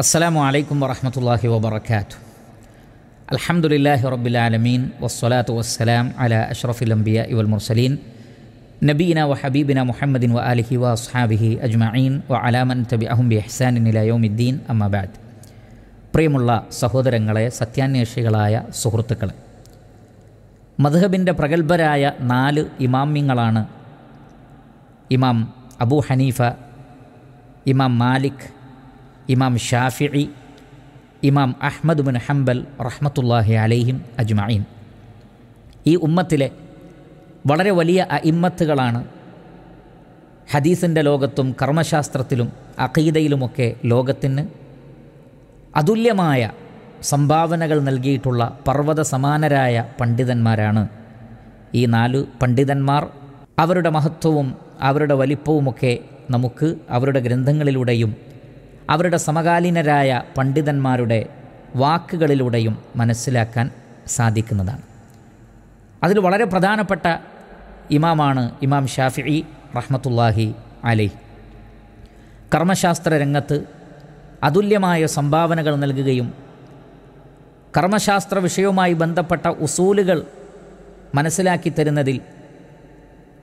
അസ്സാം വലൈക്കും വറഹമത്തല്ലാഹി വബർക്കാത്തു അലഹമുല്ലാഹി റബ്ബുലാലമീൻ വസ്സലാത്തു വസ്സലാം അല അഷ്റഫുൽ അംബിയ ഇവൽ മുർസലീൻ. നബീന വ ഹബീബിന മുഹമ്മദിൻ വ അലിഹി വ അസ്ഹാബിഹി അജ്മഈൻ. വ അലാമൻ തബി അഹും ബി ഹസാൻ ഇലയോമിദ്ദീൻ അമ്മബാദ് പ്രിയമുള്ള സഹോദരങ്ങളെ സത്യാന്വേഷികളായ സുഹൃത്തുക്കളെ. മധുഹബിന്റെ പ്രഗത്ഭരായ നാല് ഇമാമ്യങ്ങളാണ് ഇമാം അബൂ ഹനീഫ ഇമാം മാലിക് ഇമാം ഷാഫിഇ ഇമാം അഹ്മദ് ബിൻ ഹംബൽ റഹ്മത്തുല്ലാഹി അലൈഹിം അജ്മഈൻ. ഈ ഉമ്മത്തിലെ വളരെ വലിയ അയിമ്മത്തുകളാണ് ഹദീസിന്റെ ലോകത്തും കർമ്മശാസ്ത്രത്തിലും അഖീദയിലുമൊക്കെ ലോകത്തിന് അതുല്യമായ സംഭാവനകൾ നൽകിയിട്ടുള്ള പർവത സമാനരായ പണ്ഡിതന്മാരാണ് ഈ നാലു പണ്ഡിതന്മാർ. അവരുടെ മഹത്വവും അവരുടെ വലിപ്പവുമൊക്കെ നമുക്ക് അവരുടെ ഗ്രന്ഥങ്ങളിലൂടെയും അവരുടെ സമകാലീനരായ പണ്ഡിതന്മാരുടെ വാക്കുകളിലൂടെയും മനസ്സിലാക്കാൻ സാധിക്കുന്നതാണ്. അതിൽ വളരെ പ്രധാനപ്പെട്ട ഇമാമാണ് ഇമാം ഷാഫി റഹ്മത്തുല്ലാഹി അലൈ കർമ്മശാസ്ത്ര രംഗത്ത് അതുല്യമായ സംഭാവനകൾ നൽകുകയും കർമ്മശാസ്ത്ര വിഷയവുമായി ബന്ധപ്പെട്ട ഉസൂലുകൾ മനസ്സിലാക്കി തരുന്നതിൽ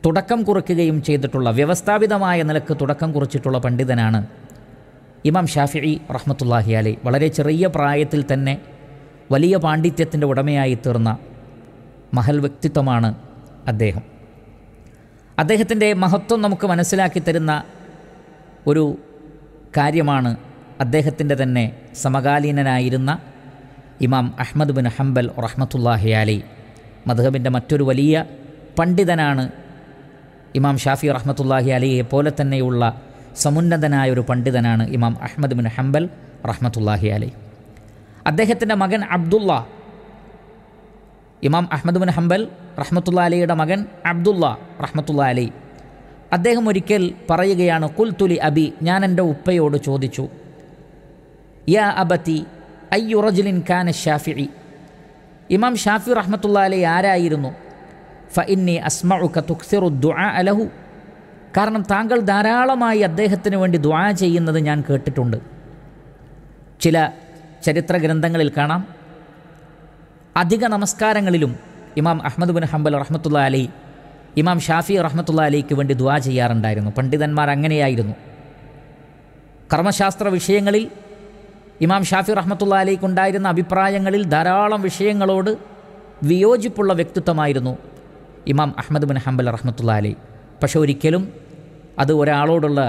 തുടക്കം കുറിക്കുകയും ചെയ്തിട്ടുള്ള വ്യവസ്ഥാപിതമായ നിലയ്ക്ക് തുടക്കം കുറിച്ചിട്ടുള്ള പണ്ഡിതനാണ് ഇമാം ഷാഫിഇ റഹ്മത്തുല്ലാഹി അലൈ വളരെ ചെറിയ പ്രായത്തിൽ തന്നെ വലിയ പാണ്ഡിത്യത്തിന്റെ ഉടമയായി തീർന്ന മഹൽ വ്യക്തിത്വമാണ് അദ്ദേഹം. അദ്ദേഹത്തിന്റെ മഹത്വം നമുക്ക് മനസ്സിലാക്കി തരുന്ന ഒരു കാര്യമാണ് അദ്ദേഹത്തിന്റെ തന്നെ സമകാലീനനായിരുന്ന ഇമാം അഹ്മദ് ബിൻ ഹംബൽ റഹ്മത്തുല്ലാഹി അലി. മധുഹബിന്റെ മറ്റൊരു വലിയ പണ്ഡിതനാണ് ഇമാം ഷാഫി റഹ്മത്തുല്ലാഹി അലിയെ പോലെ തന്നെയുള്ള സമുന്നതനായ ഒരു പണ്ഡിതനാണ് ഇമാം അഹമ്മദ് ബിൻ ഹംബൽ റഹ്മത്തുല്ലാഹി അലി അദ്ദേഹത്തിന്റെ മകൻ അബ്ദുള്ള ഇമാം അഹമ്മദ് ബിൻ ഹംബൽ റഹ്മത്തുള്ള അലിയുടെ മകൻ അബ്ദുള്ള റഹ്മത്തുള്ള അലി അദ്ദേഹം ഒരിക്കൽ പറയുകയാണ് കുൽത്തുലി അബി ഞാൻ എന്റെ ഉപ്പയോട് ചോദിച്ചു യാ അബത്തി അയ്യുറജുലിൻ ഖാൻ ഷാഫി ഇമാം ഷാഫി റഹ്മത്തുള്ള അലി ആരായിരുന്നു? ഫ ഇന്നി അസ്മഉക തുക്സിറു ദുആ അലഹു കാരണം താങ്കൾ ധാരാളമായി അദ്ദേഹത്തിന് വേണ്ടി ദ്വാ ചെയ്യുന്നത് ഞാൻ കേട്ടിട്ടുണ്ട്. ചില ചരിത്ര ഗ്രന്ഥങ്ങളിൽ കാണാം. അധിക നമസ്കാരങ്ങളിലും ഇമാം അഹമ്മദ് ബിൻ ഹംബൽ റഹ്മത്തുള്ള അലി ഇമാം ഷാഫി റഹ്മത്തുള്ള അലിക്ക് വേണ്ടി ദ്വാ ചെയ്യാറുണ്ടായിരുന്നു. പണ്ഡിതന്മാർ അങ്ങനെയായിരുന്നു. കർമ്മശാസ്ത്ര വിഷയങ്ങളിൽ ഇമാം ഷാഫി റഹ്മത്തുള്ള അലിക്കുണ്ടായിരുന്ന അഭിപ്രായങ്ങളിൽ ധാരാളം വിഷയങ്ങളോട് വിയോജിപ്പുള്ള വ്യക്തിത്വമായിരുന്നു ഇമാം അഹമ്മദ് ബിൻ ഹംബൽ റഹ്മത്തുള്ള അലി. പക്ഷെ ഒരിക്കലും അത് ഒരാളോടുള്ള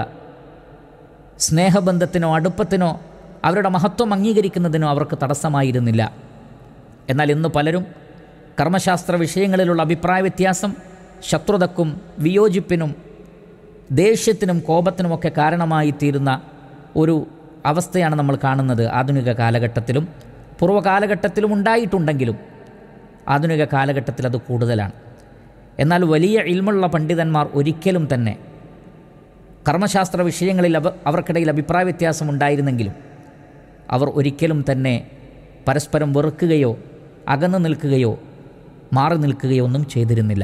സ്നേഹബന്ധത്തിനോ അടുപ്പത്തിനോ അവരുടെ മഹത്വം അംഗീകരിക്കുന്നതിനോ അവർക്ക് തടസ്സമായിരുന്നില്ല. എന്നാൽ ഇന്ന് പലരും കർമ്മശാസ്ത്ര വിഷയങ്ങളിലുള്ള അഭിപ്രായ വ്യത്യാസം ശത്രുതക്കും വിയോജിപ്പിനും ദേഷ്യത്തിനും കോപത്തിനുമൊക്കെ കാരണമായി തീരുന്ന ഒരു അവസ്ഥയാണ് നമ്മൾ കാണുന്നത്. ആധുനിക കാലഘട്ടത്തിലും പൂർവകാലഘട്ടത്തിലും ഉണ്ടായിട്ടുണ്ടെങ്കിലും ആധുനിക കാലഘട്ടത്തിൽ അത് കൂടുതലാണ്. എന്നാൽ വലിയ ഇൽമുള്ള പണ്ഡിതന്മാർ ഒരിക്കലും തന്നെ കർമ്മശാസ്ത്ര വിഷയങ്ങളിൽ അവ അവർക്കിടയിൽ അഭിപ്രായ വ്യത്യാസം ഉണ്ടായിരുന്നെങ്കിലും അവർ ഒരിക്കലും തന്നെ പരസ്പരം വെറുക്കുകയോ അകന്നു നിൽക്കുകയോ മാറി നിൽക്കുകയോ ഒന്നും ചെയ്തിരുന്നില്ല.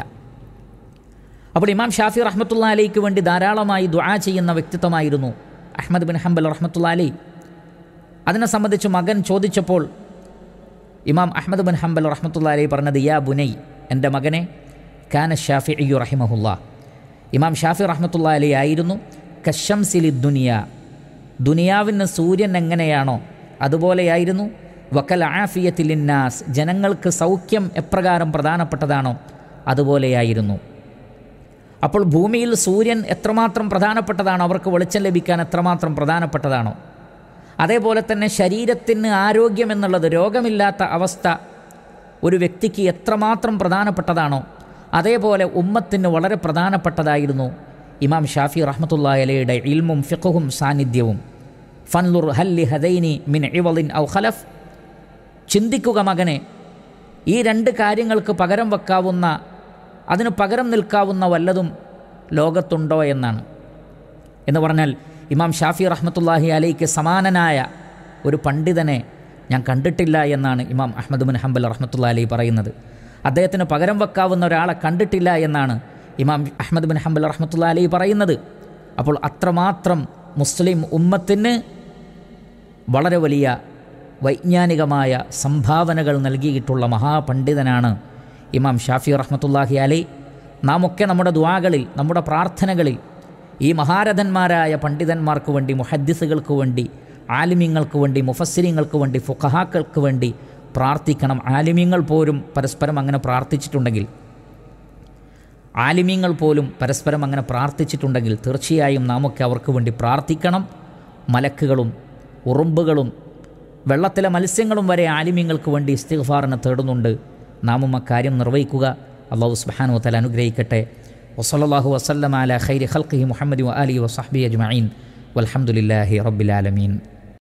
അപ്പോൾ ഇമാം ഷാഫി റഹ്മത്തുള്ള അലിക്ക് വേണ്ടി ധാരാളമായി ദുആ ചെയ്യുന്ന വ്യക്തിത്വമായിരുന്നു അഹമ്മദ് ബിൻ ഹംബൽ റഹ്മത്തുള്ള അലി. അതിനെ സംബന്ധിച്ച് മകൻ ചോദിച്ചപ്പോൾ ഇമാം അഹമ്മദ് ബിൻ ഹംബൽ റഹ്മത്തുള്ള അലി പറഞ്ഞത് യാ ബുനൈ എന്റെ മകനെ കാന ഷാഫി അയ്യു റഹിമഹുല്ല. ഇമാം ഷാഫി റഹ്മത്തുള്ള അലി ആയിരുന്നു കശംസിലി ദുനിയ ദുനിയാവിന് സൂര്യൻ എങ്ങനെയാണോ അതുപോലെയായിരുന്നു വക്കൽ ആഫിയത്തിലിന്നാസ് ജനങ്ങൾക്ക് സൗഖ്യം എപ്രകാരം പ്രധാനപ്പെട്ടതാണോ അതുപോലെയായിരുന്നു അപ്പോൾ ഭൂമിയിൽ സൂര്യൻ എത്രമാത്രം പ്രധാനപ്പെട്ടതാണോ അവർക്ക് വെളിച്ചം ലഭിക്കാൻ എത്രമാത്രം പ്രധാനപ്പെട്ടതാണോ? അതേപോലെ തന്നെ ശരീരത്തിന് ആരോഗ്യം എന്നുള്ളത് രോഗമില്ലാത്ത അവസ്ഥ ഒരു വ്യക്തിക്ക് എത്രമാത്രം പ്രധാനപ്പെട്ടതാണോ അതേപോലെ ഉമ്മത്തിന് വളരെ പ്രധാനപ്പെട്ടതായിരുന്നു ഇമാം ഷാഫി റഹ്മത്തുള്ള അലയുടെ ഇൽമും ഫിഖുഹും സാന്നിധ്യവും. ഫൻലുർ ഹല്ലി ഹദൈനി മിൻ ഇവലിൻ ഔ ഖലഫ്. ചിന്തിക്കുക മകനെ ഈ രണ്ട് കാര്യങ്ങൾക്ക് പകരം വെക്കാവുന്ന അതിന് പകരം നിൽക്കാവുന്ന വല്ലതും ലോകത്തുണ്ടോ എന്നാണ്. എന്ന് പറഞ്ഞാൽ ഇമാം ഷാഫി റഹ്മത്തുല്ലാഹി അലൈക്ക് സമാനനായ ഒരു പണ്ഡിതനെ ഞാൻ കണ്ടിട്ടില്ല എന്നാണ് ഇമാം അഹമ്മദ് ബിൻ ഹംബൽ റഹ്മത്തുള്ള അലി പറയുന്നത്. അദ്ദേഹത്തിന് പകരം വെക്കാവുന്ന ഒരാളെ കണ്ടിട്ടില്ല എന്നാണ് ഇമാം അഹമ്മദ് ബിൻ ഹംബൽ റഹ്മത്തുള്ള അലി പറയുന്നത്. അപ്പോൾ അത്രമാത്രം മുസ്ലിം ഉമ്മത്തിന് വളരെ വലിയ വൈജ്ഞാനികമായ സംഭാവനകൾ നൽകിയിട്ടുള്ള മഹാപണ്ഡിതനാണ് ഇമാം ഷാഫി റഹ്മത്തുല്ലാഹി അലി നാം ഒക്കെ നമ്മുടെ ദ്വാകളിൽ നമ്മുടെ പ്രാർത്ഥനകളിൽ ഈ മഹാരഥന്മാരായ പണ്ഡിതന്മാർക്ക് വേണ്ടി മുഹദ്ദിസുകൾക്ക് വേണ്ടി ആലിമ്യങ്ങൾക്ക് വേണ്ടി മുഫസ്സിരിങ്ങൾക്ക് വേണ്ടി ഫുഖഹാക്കൾക്ക് വേണ്ടി പ്രാർത്ഥിക്കണം. ആലിമ്യങ്ങൾ പോലും പരസ്പരം അങ്ങനെ പ്രാർത്ഥിച്ചിട്ടുണ്ടെങ്കിൽ ആലിമ്യങ്ങൾ പോലും പരസ്പരം അങ്ങനെ പ്രാർത്ഥിച്ചിട്ടുണ്ടെങ്കിൽ തീർച്ചയായും നാമൊക്കെ അവർക്ക് വേണ്ടി പ്രാർത്ഥിക്കണം. മലക്കുകളും ഉറുമ്പുകളും വെള്ളത്തിലെ മത്സ്യങ്ങളും വരെ ആലിമ്യങ്ങൾക്ക് വേണ്ടി ഇസ്തിഗ്ഫാറിനെ തേടുന്നുണ്ട്. നാമും അക്കാര്യം നിർവഹിക്കുക. അള്ളാഹു സുബ്ഹാനഹു വതആല അനുഗ്രഹിക്കട്ടെ. വസല്ലല്ലാഹു വസല്ലമ അല ഖൈരി മുഹമ്മദ് മുഹമ്മദി വ അജ്മീൻ വലഹമുല്ലാഹി റബ്ബിലാലമീൻ